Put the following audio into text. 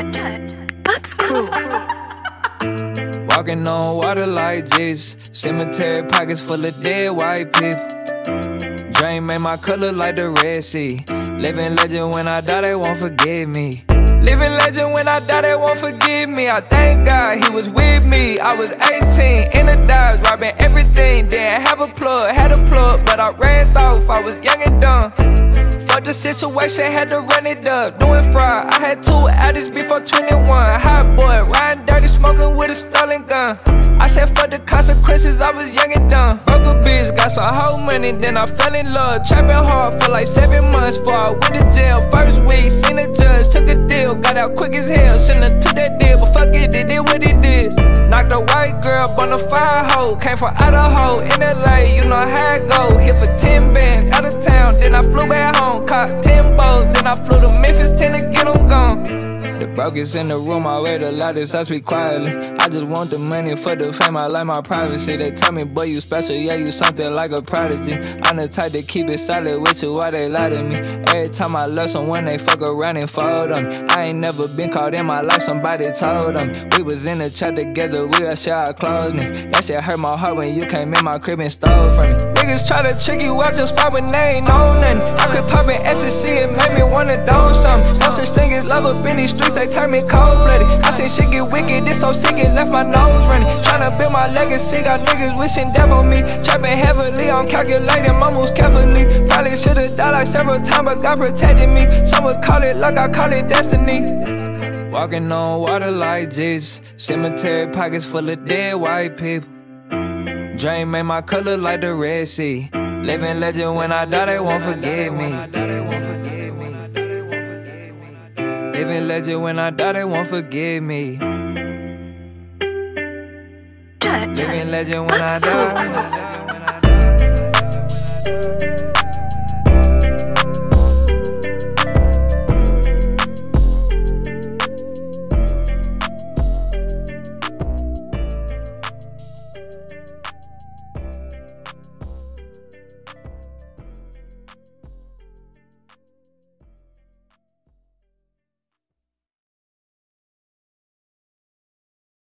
Dad, that's cool. Walking on water like this, Cemetery pockets full of dead white people. Drain made my color like the Red Sea. Living legend when I die, they won't forgive me. Living legend when I die, they won't forgive me. I thank God he was with me. I was 18, in the dives, robbing everything. Didn't have a plug, had a plug, but I ran off. I was young and dumb. Fuck the situation, had to run it up. Doing fry. I had two out 421, hot boy, riding dirty, smoking with a stolen gun. I said fuck the consequences, I was young and dumb. Uncle bitch got some whole money, then I fell in love. Trapping hard for like seven months, before I went to jail. First week, seen a judge, took a deal, got out quick as hell. Shouldn't have took that deal, but fuck it, it did what it did. Knocked a white girl up on a fire hole, came from Idaho, in LA, you know how it go. Hit for 10 bands, out of town, then I flew back home, caught 10 bows, then I flew to Memphis, 10 to get them gone. Brokers in the room, I wear the loudest, I speak quietly. I just want the money for the fame, I like my privacy. They tell me, boy, you special, yeah, you something like a prodigy. I'm the type to keep it solid with you, why they lie to me? Every time I love someone, they fuck around and fold them. I ain't never been caught in my life, somebody told them. We was in the chat together, we all share our clothes. Me. That shit hurt my heart when you came in my crib and stole from me. Niggas try to trick you out your spot when they ain't know nothing. I could pop an ecstasy, it made me wanna do something. No such thing as love up in these streets, they turn me cold blooded. I seen shit get wicked, this so sick, it left my nose running. Tryna build my legacy, got niggas wishing death on me. Trapping heavily, I'm calculating my moves carefully. Probably should've died like several times, but God protected me. Some would call it luck, I call it destiny. Walking on water like Jesus. Cemetery pockets full of dead white people. Drain made my color like the Red Sea. Living legend when I die, they won't forgive me. Living legend when I die, they won't forgive me. Living legend when I die.